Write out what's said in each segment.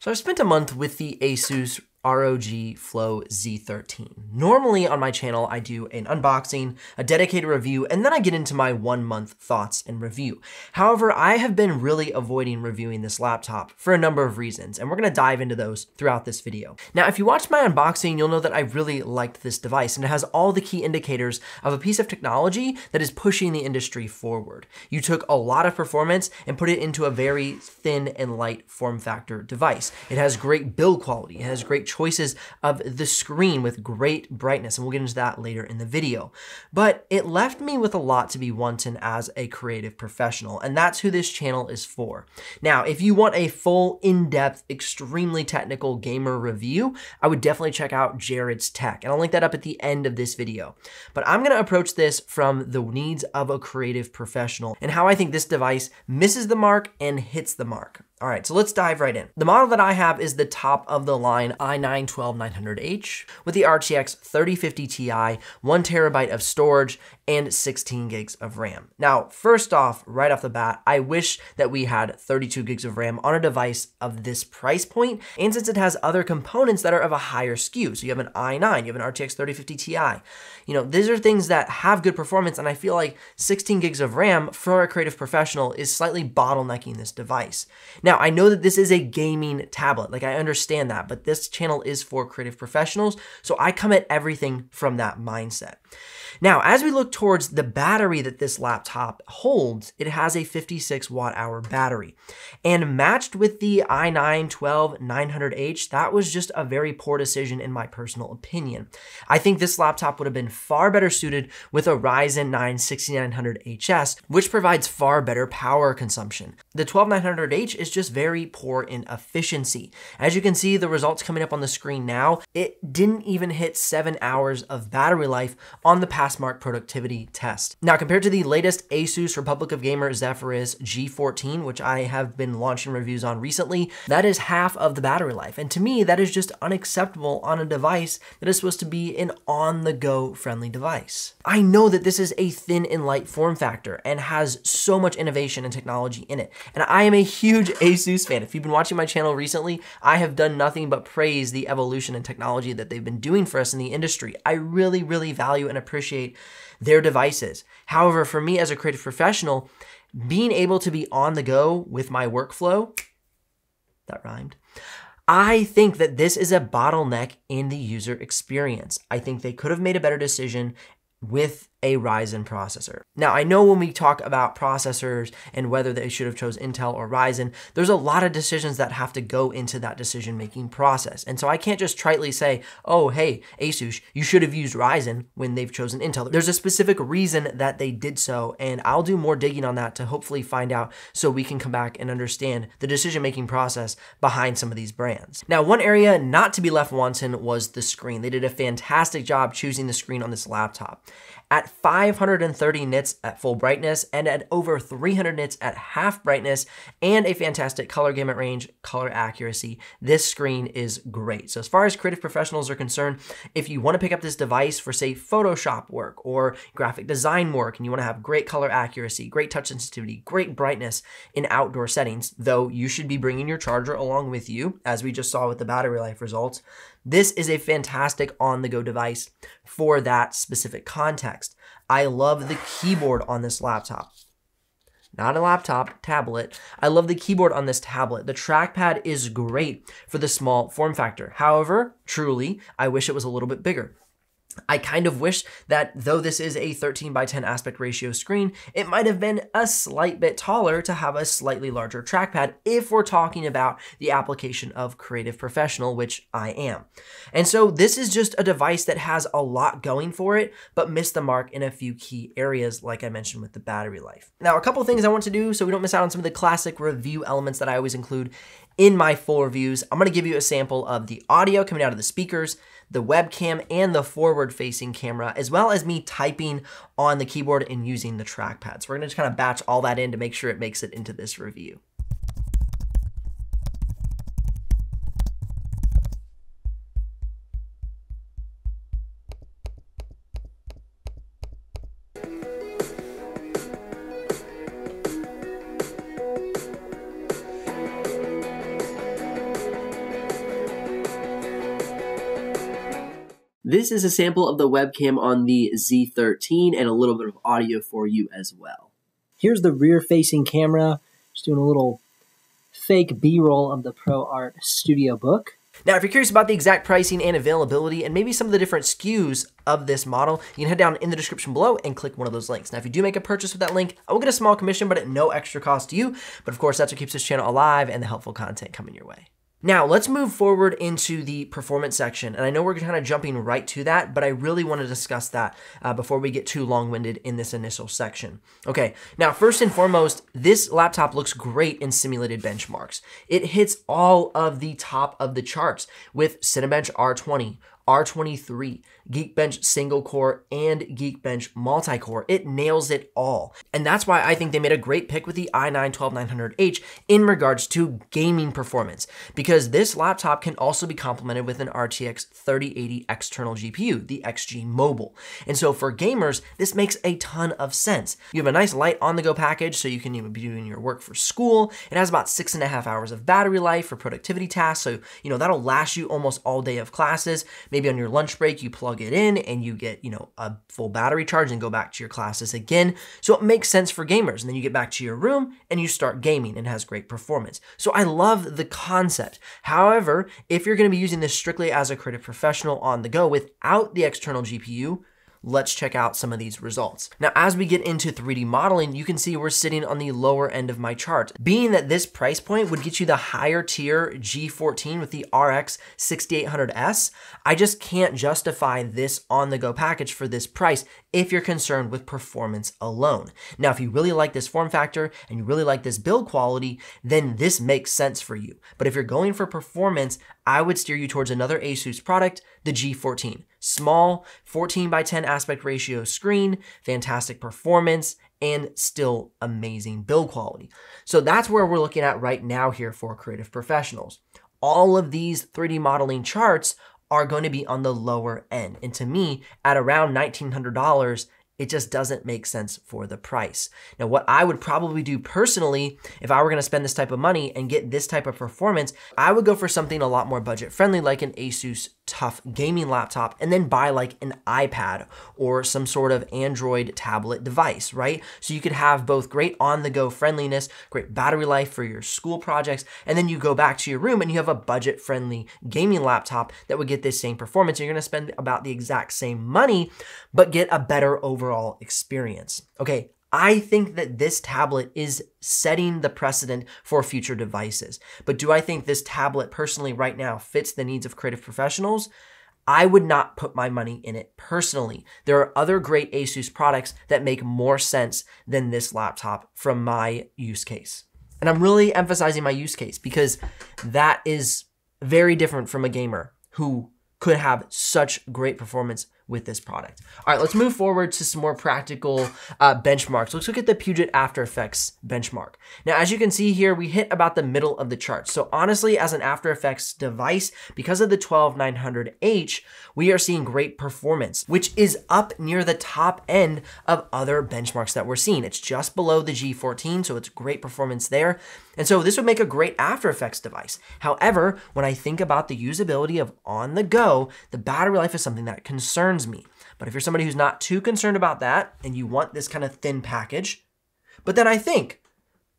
So I've spent a month with the Asus ROG Flow Z13. Normally on my channel, I do an unboxing, a dedicated review, and then I get into my one month thoughts and review. However, I have been really avoiding reviewing this laptop for a number of reasons, and we're gonna dive into those throughout this video. Now, if you watched my unboxing, you'll know that I really liked this device, and it has all the key indicators of a piece of technology that is pushing the industry forward. You took a lot of performance and put it into a very thin and light form factor device. It has great build quality, it has great choices of the screen with great brightness, and we'll get into that later in the video. But it left me with a lot to be wanting as a creative professional, and that's who this channel is for. Now, if you want a full, in-depth, extremely technical gamer review, I would definitely check out Jarrod's Tech, and I'll link that up at the end of this video. But I'm gonna approach this from the needs of a creative professional and how I think this device misses the mark and hits the mark. All right, so let's dive right in. The model that I have is the top of the line i9-12900H with the RTX 3050 Ti, one terabyte of storage, and 16 gigs of RAM. Now, first off, right off the bat, I wish that we had 32 gigs of RAM on a device of this price point. and since it has other components that are of a higher SKU. So you have an i9, you have an RTX 3050 Ti. You know, these are things that have good performance, and I feel like 16 gigs of RAM for a creative professional is slightly bottlenecking this device. Now, I know that this is a gaming tablet, like I understand that, but this channel is for creative professionals, so I come at everything from that mindset. Now, as we look towards the battery that this laptop holds, it has a 56 watt hour battery. And matched with the i9-12900H, that was just a very poor decision in my personal opinion. I think this laptop would have been far better suited with a Ryzen 9 6900HS, which provides far better power consumption. The 12900H is just very poor in efficiency. As you can see, the results coming up on the screen now, it didn't even hit seven hours of battery life on the Passmark productivity test. Now, compared to the latest Asus Republic of Gamer Zephyrus G14, which I have been launching reviews on recently, that is half of the battery life. And to me, that is just unacceptable on a device that is supposed to be an on-the-go friendly device. I know that this is a thin and light form factor and has so much innovation and technology in it. And I am a huge Asus fan. If you've been watching my channel recently, I have done nothing but praise the evolution and technology that they've been doing for us in the industry. I really, really value and appreciate their devices. However, for me as a creative professional, being able to be on the go with my workflow, that rhymed, I think that this is a bottleneck in the user experience. I think they could have made a better decision with a Ryzen processor. Now, I know when we talk about processors and whether they should have chose Intel or Ryzen, there's a lot of decisions that have to go into that decision-making process. And so I can't just tritely say, oh, hey, Asus, you should have used Ryzen when they've chosen Intel. There's a specific reason that they did so, and I'll do more digging on that to hopefully find out so we can come back and understand the decision-making process behind some of these brands. Now, one area not to be left wanting was the screen. They did a fantastic job choosing the screen on this laptop at 530 nits at full brightness and at over 300 nits at half brightness and a fantastic color gamut range, color accuracy. This screen is great. So as far as creative professionals are concerned, if you want to pick up this device for say Photoshop work or graphic design work and you want to have great color accuracy, great touch sensitivity, great brightness in outdoor settings, though you should be bringing your charger along with you as we just saw with the battery life results, this is a fantastic on-the-go device for that specific context. I love the keyboard on this laptop not a laptop, tablet. I love the keyboard on this tablet. The trackpad is great for the small form factor. However, truly, I wish it was a little bit bigger. I kind of wish that though this is a 13 by 10 aspect ratio screen, it might have been a slight bit taller to have a slightly larger trackpad if we're talking about the application of Creative Professional, which I am. And so this is just a device that has a lot going for it, but missed the mark in a few key areas, like I mentioned with the battery life. Now, a couple things I want to do so we don't miss out on some of the classic review elements that I always include in my full reviews. I'm gonna give you a sample of the audio coming out of the speakers, the webcam, and the forward-facing camera, as well as me typing on the keyboard and using the trackpad. So we're gonna just kind of batch all that in to make sure it makes it into this review. This is a sample of the webcam on the Z13 and a little bit of audio for you as well. Here's the rear facing camera, just doing a little fake B roll of the ProArt Studio Book. Now, if you're curious about the exact pricing and availability and maybe some of the different SKUs of this model, you can head down in the description below and click one of those links. Now, if you do make a purchase with that link, I will get a small commission, but at no extra cost to you. But of course, that's what keeps this channel alive and the helpful content coming your way. Now, let's move forward into the performance section. And I know we're kind of jumping right to that, but I really want to discuss that uh, before we get too long winded in this initial section. Okay, now, first and foremost, this laptop looks great in simulated benchmarks. It hits all of the top of the charts with Cinebench R20, R23, Geekbench single core, and Geekbench multi core. It nails it all. And that's why I think they made a great pick with the i9 12900H in regards to gaming performance, because this laptop can also be complemented with an RTX 3080 external GPU, the XG Mobile. And so for gamers, this makes a ton of sense. You have a nice light on the go package, so you can even be doing your work for school. It has about six and a half hours of battery life for productivity tasks, so you know that'll last you almost all day of classes. Maybe on your lunch break, you plug it in and you get, you know, a full battery charge and go back to your classes again. So it makes sense for gamers. And then you get back to your room and you start gaming and has great performance. So I love the concept. However, if you're going to be using this strictly as a creative professional on the go without the external GPU, let's check out some of these results. Now, as we get into 3D modeling, you can see we're sitting on the lower end of my chart. Being that this price point would get you the higher tier G14 with the RX 6800S, I just can't justify this on-the-go package for this price if you're concerned with performance alone. Now, if you really like this form factor and you really like this build quality, then this makes sense for you. But if you're going for performance, I would steer you towards another Asus product, the G14. Small, 14 by 10 aspect ratio screen, fantastic performance, and still amazing build quality. So that's where we're looking at right now here for creative professionals. All of these 3D modeling charts are going to be on the lower end. And to me, at around $1,900, it just doesn't make sense for the price. Now, what I would probably do personally, if I were gonna spend this type of money and get this type of performance, I would go for something a lot more budget friendly, like an Asus TUF gaming laptop, and then buy like an iPad or some sort of Android tablet device, right? So you could have both great on the go friendliness, great battery life for your school projects, and then you go back to your room and you have a budget friendly gaming laptop that would get this same performance. You're gonna spend about the exact same money, but get a better overall experience. Okay, I think that this tablet is setting the precedent for future devices. But do I think this tablet personally right now fits the needs of creative professionals? I would not put my money in it personally. There are other great Asus products that make more sense than this laptop from my use case. And I'm really emphasizing my use case because that is very different from a gamer who could have such great performance with this product. All right, let's move forward to some more practical uh, benchmarks. Let's look at the Puget After Effects benchmark. Now, as you can see here, we hit about the middle of the chart. So honestly, as an After Effects device, because of the 12900H, we are seeing great performance, which is up near the top end of other benchmarks that we're seeing. It's just below the G14, so it's great performance there. And so this would make a great After Effects device. However, when I think about the usability of on the go, the battery life is something that concerns me. But if you're somebody who's not too concerned about that and you want this kind of thin package, but then I think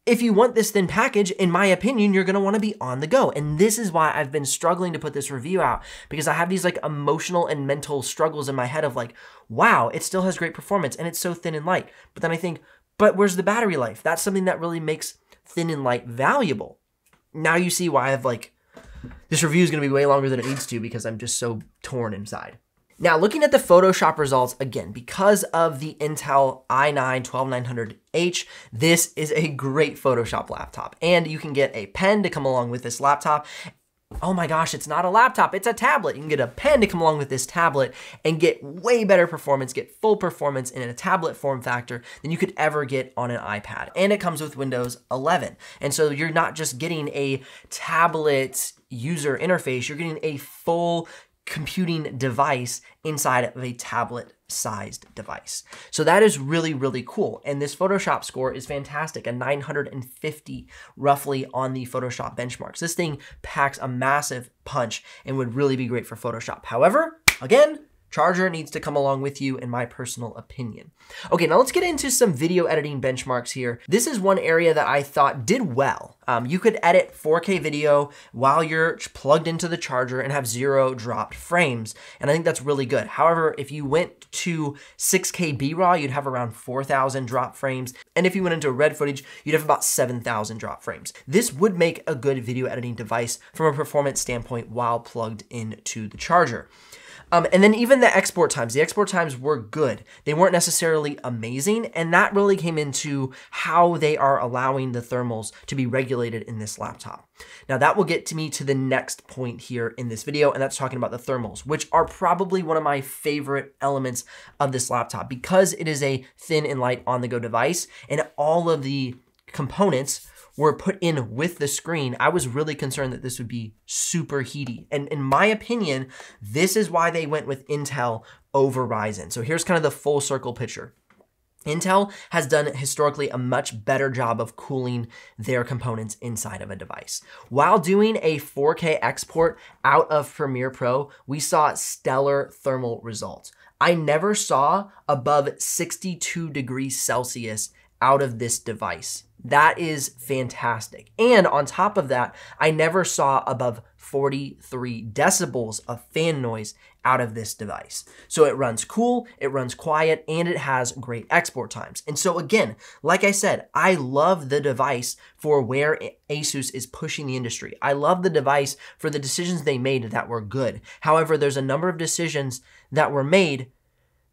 if you want this thin package, in my opinion, you're gonna wanna be on the go. And this is why I've been struggling to put this review out because I have these like emotional and mental struggles in my head of like, wow, it still has great performance and it's so thin and light. But then I think, but where's the battery life? That's something that really makes thin and light valuable. Now you see why I've like, this review is gonna be way longer than it needs to because I'm just so torn inside. Now, looking at the Photoshop results, again, because of the Intel i9-12900H, this is a great Photoshop laptop. And you can get a pen to come along with this laptop. Oh my gosh, it's not a laptop, it's a tablet. You can get a pen to come along with this tablet and get way better performance, get full performance in a tablet form factor than you could ever get on an iPad. And it comes with Windows 11. And so you're not just getting a tablet user interface, you're getting a full computing device inside of a tablet sized device. So that is really, really cool. And this Photoshop score is fantastic, a 950 roughly on the Photoshop benchmarks. This thing packs a massive punch and would really be great for Photoshop. However, again, Charger needs to come along with you, in my personal opinion. Okay, now let's get into some video editing benchmarks here. This is one area that I thought did well. Um, you could edit 4K video while you're plugged into the charger and have zero dropped frames. And I think that's really good. However, if you went to 6K B-RAW, you'd have around 4,000 drop frames. And if you went into red footage, you'd have about 7,000 drop frames. This would make a good video editing device from a performance standpoint while plugged into the charger. Um, and then even the export times, the export times were good. They weren't necessarily amazing, and that really came into how they are allowing the thermals to be regulated in this laptop. Now that will get to me to the next point here in this video, and that's talking about the thermals, which are probably one of my favorite elements of this laptop because it is a thin and light on-the-go device, and all of the components were put in with the screen, I was really concerned that this would be super heaty. And in my opinion, this is why they went with Intel over Ryzen. So here's kind of the full circle picture. Intel has done historically a much better job of cooling their components inside of a device. While doing a 4K export out of Premiere Pro, we saw stellar thermal results. I never saw above 62 degrees Celsius out of this device. That is fantastic. And on top of that, I never saw above 43 decibels of fan noise out of this device. So it runs cool, it runs quiet, and it has great export times. And so again, like I said, I love the device for where Asus is pushing the industry. I love the device for the decisions they made that were good. However, there's a number of decisions that were made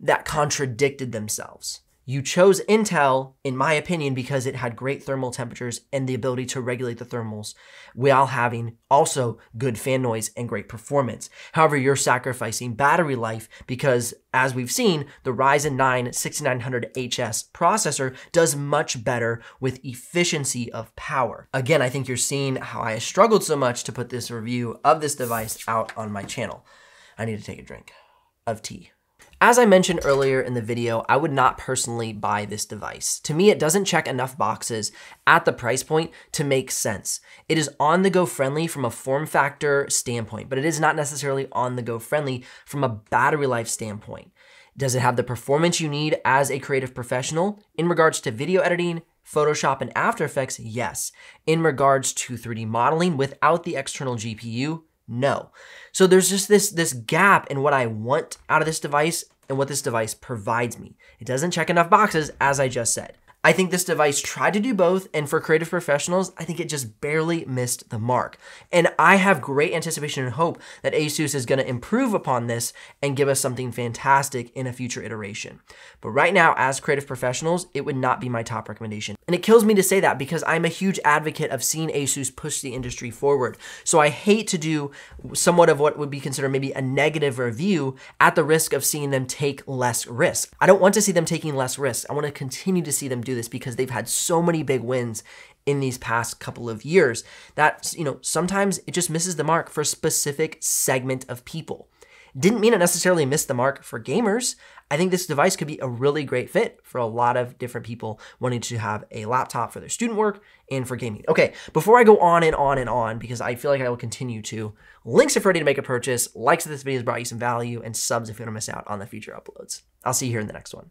that contradicted themselves. You chose Intel, in my opinion, because it had great thermal temperatures and the ability to regulate the thermals while having also good fan noise and great performance. However, you're sacrificing battery life because, as we've seen, the Ryzen 9 6900HS processor does much better with efficiency of power. Again, I think you're seeing how I struggled so much to put this review of this device out on my channel. I need to take a drink of tea. As I mentioned earlier in the video, I would not personally buy this device. To me, it doesn't check enough boxes at the price point to make sense. It is on-the-go friendly from a form factor standpoint, but it is not necessarily on-the-go friendly from a battery life standpoint. Does it have the performance you need as a creative professional? In regards to video editing, Photoshop, and After Effects, yes. In regards to 3D modeling without the external GPU, no. So there's just this, this gap in what I want out of this device and what this device provides me. It doesn't check enough boxes, as I just said. I think this device tried to do both, and for creative professionals, I think it just barely missed the mark. And I have great anticipation and hope that Asus is going to improve upon this and give us something fantastic in a future iteration. But right now, as creative professionals, it would not be my top recommendation. And it kills me to say that because I'm a huge advocate of seeing Asus push the industry forward. So I hate to do somewhat of what would be considered maybe a negative review at the risk of seeing them take less risk. I don't want to see them taking less risks. I want to continue to see them do this because they've had so many big wins in these past couple of years that, you know, sometimes it just misses the mark for a specific segment of people. Didn't mean it necessarily missed the mark for gamers. I think this device could be a really great fit for a lot of different people wanting to have a laptop for their student work and for gaming. Okay, before I go on and on and on, because I feel like I will continue to, links if you're ready to make a purchase, likes if this video has brought you some value, and subs if you don't miss out on the future uploads. I'll see you here in the next one.